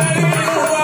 Hallelujah.